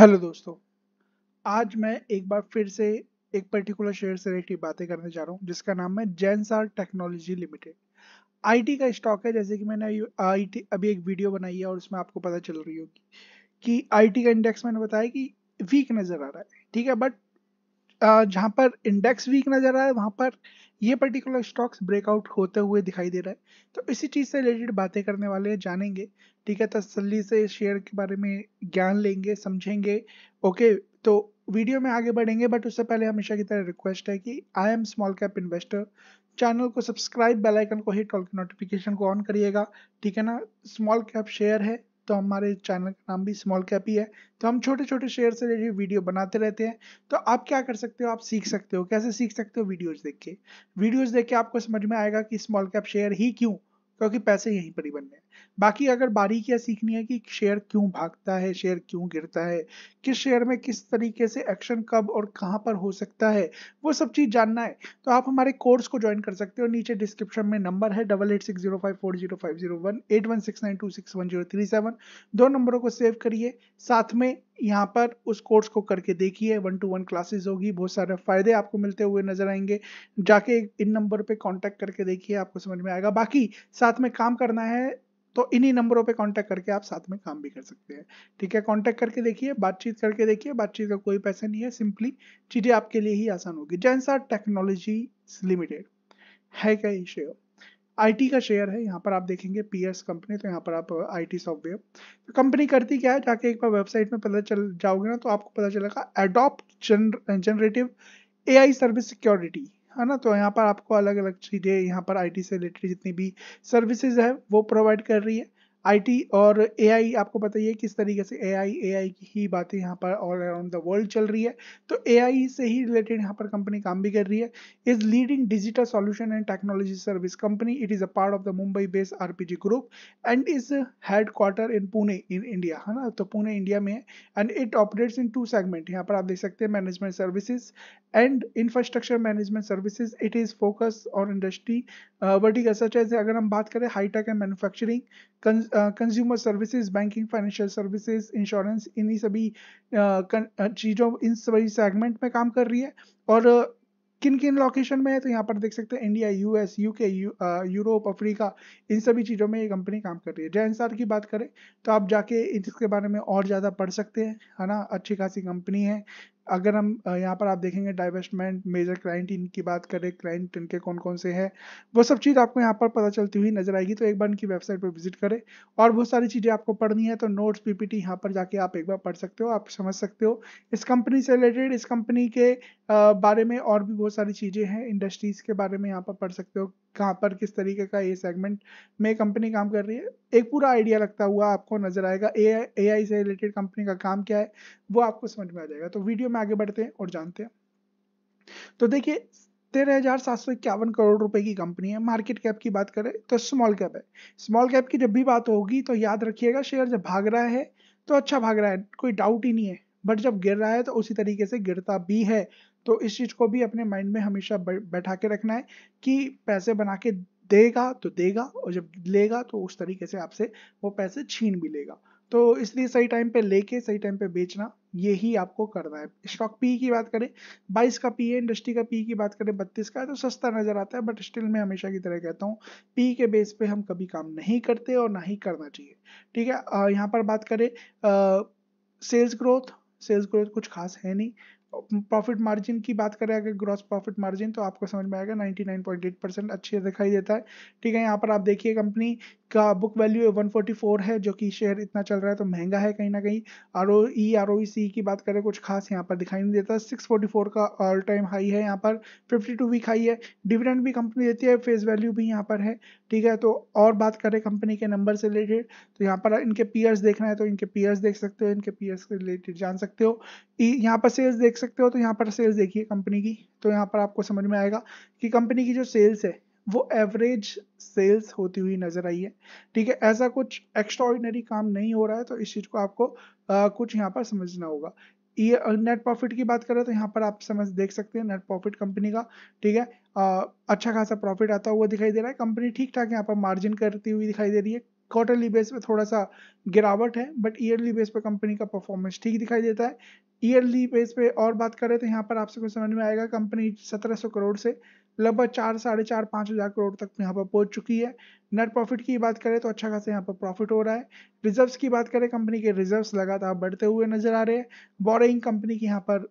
Hello दोस्तों, आज मैं एक बार फिर से एक पर्टिकुलर शेयर से रिलेटेड बातें करने जा रहा हूँ, जिसका नाम है जेंसार टेक्नोलॉजी लिमिटेड आईटी का स्टॉक है, जैसे कि मैंने आईटी अभी एक वीडियो बनाई है और उसमें आपको पता चल रही होगी कि आईटी का इंडेक्स मैंने बताया कि वीक नज़र आ रहा है, ठीक है? बट जहाँ पर इंडेक्स वीक नज़र आ रहा है, वहाँ पर ये पर्टिकुलर स्टॉक्स ब्रेकआउट होते हुए दिखाई दे रहा है। तो इसी चीज़ से रिलेटेड बातें करने वाले जानेंगे। ठीक है तसली से शेयर के बारे में ज्ञान लेंगे, समझेंगे। ओके तो वीडियो में आगे बढ़ेंगे बट उससे पहले हमेशा की तरह रिक्वेस्ट है कि I am small cap investor channel को सब्सक्राइब बेल आइकन को हिट और नोटिफिकेशन को ऑन करिएगा। ठीक है ना? स्मॉल कैप शेयर है। तो हमारे चैनल का नाम भी स्मॉल कैप ही है। तो हम छोटे छोटे शेयर से रिलेटेड वीडियो बनाते रहते हैं। तो आप क्या कर सकते हो? आप सीख सकते हो। कैसे सीख सकते हो? वीडियोज़ देख के। वीडियोज़ देख के आपको समझ में आएगा कि स्मॉल कैप शेयर ही क्यों? क्योंकि पैसे यहीं पर ही बनने हैं। बाकी अगर बारीकियाँ सीखनी है कि शेयर क्यों भागता है शेयर क्यों गिरता है, किस शेयर में किस तरीके से एक्शन कब और कहाँ पर हो सकता है, वो सब चीज़ जानना है। तो आप हमारे कोर्स को ज्वाइन कर सकते हो। नीचे डिस्क्रिप्शन में नंबर है double eight six zero five four zero five zero one eight one six nine two six one zero three seven दो नंबरों को सेव करिए। साथ में यहाँ पर उस कोर्स को करके देखिए। वन टू वन क्लासेस होगी। बहुत सारे फ़ायदे आपको मिलते हुए नज़र आएँगे। जाके इन नंबर पे कांटेक्ट करके देखिए। आपको समझ में आएगा। बाकी साथ में काम करना है। तो इन्हीं नंबरों पे कांटेक्ट करके आप साथ में काम भी कर सकते हैं। ठीक है? कांटेक्ट करके देखिए, बातचीत करके देखिए, बातचीत का कोई पैसा नहीं है सिंपली चीज़ें आपके लिए ही आसान होगी। जैनसा टेक्नोलॉजी लिमिटेड है क्या ये शेयर आईटी का शेयर है, यहाँ पर आप देखेंगे पीएस कंपनी तो यहाँ पर आप आईटी सॉफ्टवेयर तो कंपनी करती क्या है? जाके एक बार वेबसाइट में पता चल, जाओगे ना तो आपको पता चलेगा adopt generative AI service security है ना? तो यहाँ पर आपको अलग अलग चीज़ें, यहाँ पर आईटी से रिलेटेड जितनी भी सर्विसेज़ है, वो प्रोवाइड कर रही है। आईटी और एआई आपको पता ही है किस तरीके से एआई एआई की ही बातें यहाँ पर ऑल अराउंड द वर्ल्ड चल रही है। तो एआई से ही रिलेटेड यहाँ पर कंपनी काम भी कर रही है। Is leading digital solution and technology service company it is a part of the Mumbai based RPG group and is head quarter in Pune in India है ना? तो पुणे इंडिया में है and it operates in two segment यहाँ पर आप देख सकते हैं management services and infrastructure management services it is focus on industry vertical such as अगर हम बात करें hitech and manufacturing consumer services banking financial services insurance इन्हीं सभी चीज़ों, इन सभी सेगमेंट में काम कर रही है। और किन किन लोकेशन में है? तो यहाँ पर देख सकते हैं India US UK Europe Africa इन सभी चीज़ों में ये कंपनी काम कर रही है। सर की बात करें तो आप जाके इसके बारे में और ज़्यादा पढ़ सकते हैं, है ना? अच्छी खासी कंपनी है। अगर हम यहाँ पर आप देखेंगे डाइवेस्टमेंट मेजर क्लाइंट इनकी बात करें क्लाइंट इनके कौन कौन से हैं, वो सब चीज़ आपको यहाँ पर पता चलती हुई नज़र आएगी तो एक बार इनकी वेबसाइट पर विज़िट करें और बहुत सारी चीज़ें आपको पढ़नी है तो नोट्स पीपीटी यहाँ पर जाके आप एक बार पढ़ सकते हो, आप समझ सकते हो। इस कंपनी से रिलेटेड इस कंपनी के बारे में और भी बहुत सारी चीज़ें हैं इंडस्ट्रीज़ के बारे में यहाँ पर पढ़ सकते हो, कहाँ पर किस तरीके का ये सेगमेंट में कंपनी काम कर रही है। एक पूरा आइडिया लगता हुआ आपको नज़र आएगा ए आई से रिलेटेड कंपनी का काम क्या है, वो आपको समझ में आ जाएगा। तो वीडियो में आगे बढ़ते हैं और जानते हैं। तो देखिए, तेरह हज़ार सात सौ इक्यावन करोड़ रुपए की कंपनी है। मार्केट कैप की बात करें तो स्मॉल कैप है। स्मॉल कैप की जब भी बात होगी तो याद रखिएगा शेयर जब भाग रहा है तो अच्छा भाग रहा है, कोई डाउट ही नहीं है। बट जब गिर रहा है तो उसी तरीके से गिरता भी है। तो इस चीज़ को भी अपने माइंड में हमेशा बैठा के रखना है कि पैसे बना के देगा तो देगा और जब लेगा तो उस तरीके से आपसे वो पैसे छीन भी लेगा। तो इसलिए सही टाइम पे लेके सही टाइम पे बेचना, यही आपको करना है। स्टॉक पी की बात करें 22 का पी है इंडस्ट्री का पी की बात करें 32 का है तो सस्ता नज़र आता है बट स्टिल मैं हमेशा की तरह कहता हूँ पी के बेस पे हम कभी काम नहीं करते और ना ही करना चाहिए। ठीक है यहाँ पर बात करें सेल्स ग्रोथ सेल्स ग्रोथ कुछ खास है नहीं। प्रॉफिट मार्जिन की बात करें, अगर ग्रॉस प्रॉफिट मार्जिन तो आपको समझ में आएगा 99.8 परसेंट अच्छे दिखाई देता है। ठीक है, यहाँ पर आप देखिए कंपनी का बुक वैल्यू 144 है, जो कि शेयर इतना चल रहा है तो महँगा है कहीं ना कहीं। R O E R O सी की बात करें, कुछ खास यहाँ पर दिखाई नहीं देता। 644 का ऑल टाइम हाई है यहाँ पर 52 वीक हाई है। डिविडेंड भी कंपनी देती है फेस वैल्यू भी यहाँ पर है, ठीक है? तो और बात करें कंपनी के नंबर से रिलेटेड तो यहाँ पर इनके पीयर्स देखना है तो इनके पीयर्स देख सकते हो, इनके पीयर्स के रिलेटेड जान सकते हो। यहाँ पर सेल्स देख सकते हो तो यहाँ पर सेल्स देखिए कंपनी की तो यहाँ पर आपको समझ में आएगा कि कंपनी की जो सेल्स है वो एवरेज सेल्स होती हुई नज़र आई है। ठीक है ऐसा कुछ एक्स्ट्रॉर्डिनरी काम नहीं हो रहा है तो इस चीज़ को आपको आ, कुछ यहाँ पर समझना होगा। ये नेट प्रॉफिट की बात करें तो यहाँ पर आप समझ देख सकते हैं नेट प्रॉफिट कंपनी का ठीक है आ, अच्छा खासा प्रॉफिट आता हुआ दिखाई दे रहा है। कंपनी ठीक ठाक यहाँ पर मार्जिन करती हुई दिखाई दे रही है। क्वार्टरली बेस पे थोड़ा सा गिरावट है बट ईयरली बेस पे कंपनी का परफॉर्मेंस ठीक दिखाई देता है। ईयरली बेस पे और बात करें तो यहाँ पर आपसे कुछ समझ में आएगा कंपनी 1700 करोड़ से लगभग चार, साढ़े चार, पाँच हज़ार करोड़ तक यहाँ पर पहुँच चुकी है। नेट प्रॉफिट की बात करें तो अच्छा खासा यहाँ पर प्रॉफिट हो रहा है। रिजर्व्स की बात करें कंपनी के रिजर्व्स लगातार बढ़ते हुए नज़र आ रहे हैं। बोरिंग कंपनी की यहाँ पर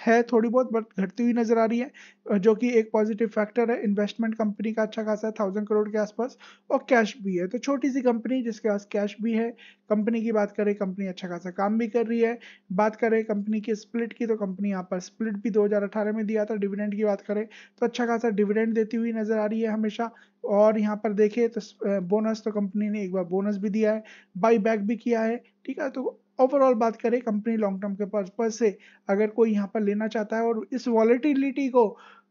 है थोड़ी बहुत बट घटती हुई नज़र आ रही है जो कि एक पॉजिटिव फैक्टर है। इन्वेस्टमेंट कंपनी का अच्छा खासा है थाउज़ेंड करोड़ के आसपास और कैश भी है। तो छोटी सी कंपनी जिसके पास कैश भी है कंपनी की बात करें कंपनी अच्छा खासा काम भी कर रही है। बात करें कंपनी की स्प्लिट की तो कंपनी यहाँ पर स्प्लिट भी 2018 में दिया था। डिविडेंड की बात करें तो अच्छा खासा डिविडेंड देती हुई नज़र आ रही है हमेशा। और यहाँ पर देखें तो बोनस तो कंपनी ने एक बार बोनस भी दिया है। बाई भी किया है, ठीक है? तो ओवरऑल बात करें कंपनी लॉन्ग टर्म के पर्पज से अगर कोई यहाँ पर लेना चाहता है और इस वॉलिटिलिटी को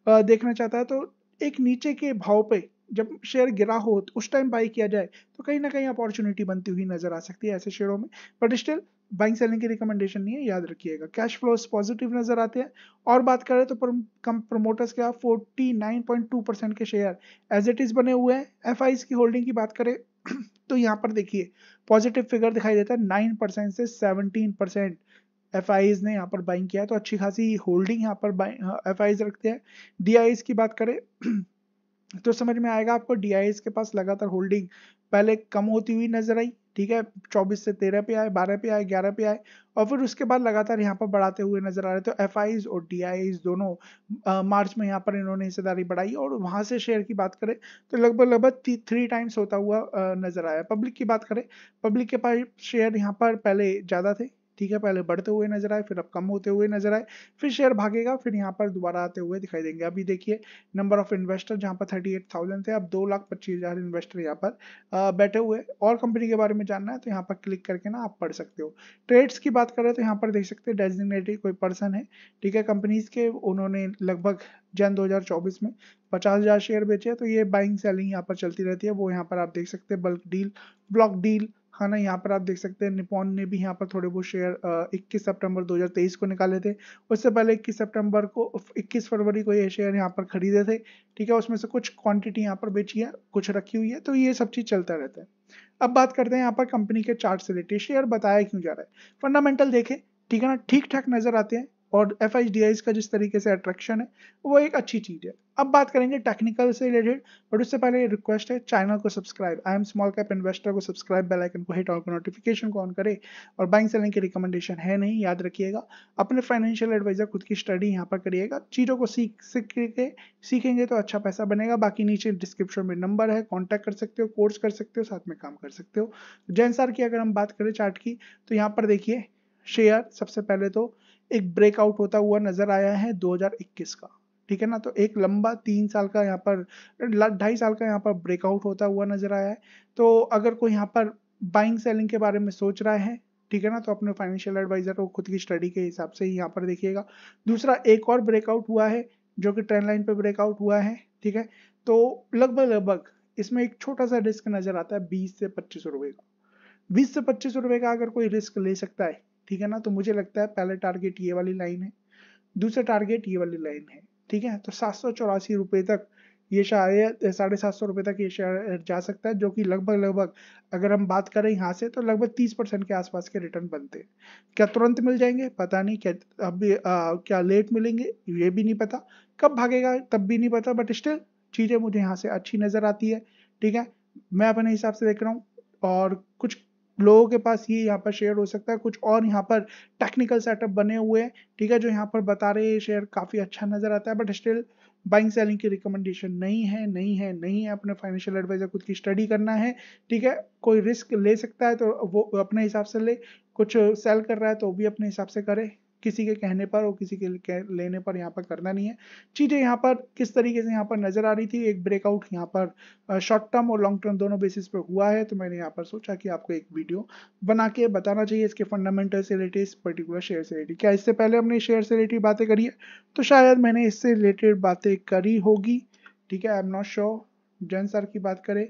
देखना चाहता है तो एक नीचे के भाव पे जब शेयर गिरा हो तो उस टाइम बाई किया जाए तो कहीं ना कहीं अपॉर्चुनिटी बनती हुई नज़र आ सकती है ऐसे शेयरों में। बट स्टिल बाइंग सेलिंग की रिकमेंडेशन नहीं है, याद रखिएगा। कैश फ्लोस पॉजिटिव नज़र आते हैं। और बात करें तो कम प्रमोटर्स के पॉइंट टू परसेंट के शेयर एज इट इज़ बने हुए हैं। एफ़ की होल्डिंग की बात करें तो यहाँ पर देखिए पॉजिटिव फिगर दिखाई देता है नाइन परसेंट से सेवनटीन परसेंट एफ़ ने यहाँ पर बाइंग किया तो अच्छी खासी होल्डिंग यहाँ पर एफ़ आई रखते हैं। डी की बात करें तो समझ में आएगा आपको डीआईएस के पास लगातार होल्डिंग पहले कम होती हुई नज़र आई ठीक है 24 से 13 पे आए 12 पे आए 11 पे आए और फिर उसके बाद लगातार यहाँ पर बढ़ाते हुए नज़र आ रहे थे एफ़ आईज और डी दोनों आ, मार्च में यहाँ पर इन्होंने हिस्सेदारी बढ़ाई और वहाँ से शेयर की बात करें तो लगभग लगभग थ्री टाइम्स होता हुआ नज़र आया। पब्लिक की बात करें पब्लिक के पास शेयर यहाँ पर पहले ज़्यादा थे ठीक है, पहले बढ़ते हुए नज़र आए, फिर अब कम होते हुए नज़र आए, फिर शेयर भागेगा, फिर यहाँ पर दोबारा आते हुए दिखाई देंगे। अभी देखिए नंबर ऑफ़ इन्वेस्टर जहाँ पर थर्टी एट थाउज़ेंड थे, अब दो लाख पच्चीस हज़ार इन्वेस्टर यहाँ पर बैठे हुए। और कंपनी के बारे में जानना है तो यहाँ पर क्लिक करके ना आप पढ़ सकते हो। ट्रेड्स की बात करें तो यहाँ पर देख सकते हैं डेजिग्नेटेड कोई पर्सन है, ठीक है कंपनीज़ के उन्होंने लगभग जन 2024 में पचास हज़ार शेयर बेचे तो ये बाइंग सेलिंग यहाँ पर चलती रहती है, वो यहाँ पर आप देख सकते हैं बल्क डील ब्लॉक डील है ना, यहाँ पर आप देख सकते हैं निपॉन ने भी यहाँ पर थोड़े बहुत शेयर 21 सितंबर 2023 को निकाले थे। उससे पहले 21 सितंबर को 21 फरवरी को ये शेयर यहाँ पर खरीदे थे, ठीक है? उसमें से कुछ क्वांटिटी यहाँ पर बेची है, कुछ रखी हुई है तो ये सब चीज़ चलता रहता है। अब बात करते हैं यहाँ पर कंपनी के चार्ट से रिलेटेड शेयर बताया क्यों जा रहा है? फंडामेंटल देखें, ठीक है ना? ठीक ठाक नज़र आते हैं और एफ़ का जिस तरीके से अट्रैक्शन है, वो एक अच्छी चीज़ है। अब बात करेंगे टेक्निकल से रिलेटेड बट उससे पहले रिक्वेस्ट है चैनल को subscribe I am small cap investor को सब्सक्राइब बेल आइकन को हिट ऑन को नोटिफिकेशन को ऑन करे, और बाइंग सेलिंग की रिकमेंडेशन है नहीं, याद रखिएगा। अपने फाइनेंशियल एडवाइजर खुद की स्टडी यहाँ पर करिएगा। चीज़ों को सीख सीख के, सीखेंगे तो अच्छा पैसा बनेगा। बाकी नीचे डिस्क्रिप्शन में नंबर है कॉन्टैक्ट कर सकते हो कोर्स कर सकते हो, साथ में काम कर सकते हो। जैन सार की अगर हम बात करें चार्ट की तो यहाँ पर देखिए शेयर सबसे पहले तो एक ब्रेकआउट होता हुआ नज़र आया है 2021 का, ठीक है ना? तो एक लंबा तीन साल का यहाँ पर ढाई साल का यहाँ पर ब्रेकआउट होता हुआ नज़र आया है। तो अगर कोई यहाँ पर बाइंग सेलिंग के बारे में सोच रहा है, ठीक है ना? तो अपने फाइनेंशियल एडवाइजर को खुद की स्टडी के हिसाब से ही यहाँ पर देखिएगा। दूसरा, एक और ब्रेकआउट हुआ है, जो कि ट्रेंड लाइन पर ब्रेकआउट हुआ है, ठीक है? तो लगभग लगभग इसमें एक छोटा सा रिस्क नज़र आता है, बीस से पच्चीस रुपए का। बीस से पच्चीस रुपए का अगर कोई रिस्क ले सकता है ठीक है ना? तो मुझे लगता है पहले टारगेट ये वाली लाइन है। दूसरा टारगेट ये वाली लाइन है, ठीक है? तो सात सौ चौरासी रुपये तक ये शायद, साढ़े सात सौ रुपये तक ये शेयर जा सकता है, जो कि लगभग लगभग, अगर हम बात करें यहाँ से तो लगभग तीस परसेंट के आसपास के रिटर्न बनते हैं। क्या तुरंत मिल जाएँगे? पता नहीं, क्या अभी क्या लेट मिलेंगे? ये भी नहीं पता। कब भागेगा? तब भी नहीं पता बट स्टिल चीज़ें मुझे यहाँ से अच्छी नज़र आती है, ठीक है? मैं अपने हिसाब से देख रहा हूँ और कुछ लोगों के पास ये यहाँ पर शेयर हो सकता है। कुछ और यहाँ पर टेक्निकल सेटअप बने हुए हैं, ठीक है, जो यहाँ पर बता रहे हैं शेयर काफ़ी अच्छा नज़र आता है बट स्टिल बाइंग सेलिंग की रिकमेंडेशन नहीं है नहीं है नहीं है। अपने फाइनेंशियल एडवाइजर खुद की स्टडी करना है, ठीक है। कोई रिस्क ले सकता है तो वो अपने हिसाब से ले, कुछ सेल कर रहा है तो वो भी अपने हिसाब से करे। किसी के कहने पर और किसी के लेने पर यहाँ पर करना नहीं है। चीज़ें यहाँ पर किस तरीके से यहाँ पर नज़र आ रही थी? एक ब्रेकआउट यहाँ पर शॉर्ट टर्म और लॉन्ग टर्म दोनों बेसिस पर हुआ है तो मैंने यहाँ पर सोचा कि आपको एक वीडियो बना के बताना चाहिए इसके फंडामेंटल से रिलेटेड इस पर्टिकुलर शेयर से रिलेटेड क्या इससे पहले हमने शेयर से रिलेटेड बातें करी है? तो शायद मैंने इससे रिलेटेड बातें करी होगी, ठीक है? I am not sure Jain sir की बात करें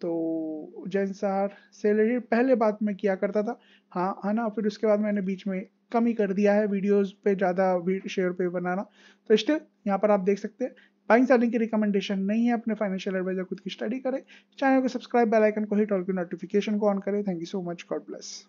तो जैन सर से रिलेटेड पहले बात मैं किया करता था। हाँ है ना? फिर उसके बाद मैंने बीच में कम ही कर दिया है वीडियोस पे ज़्यादा शेयर पे बनाना। तो स्टिल यहाँ पर आप देख सकते हैं बाइंग सेलिंग की रिकमेंडेशन नहीं है, अपने फाइनेंशियल एडवाइजर खुद की स्टडी करें चैनल को सब्सक्राइब बेल आइकन को हिट और नोटिफिकेशन को ऑन करें। Thank you so much God bless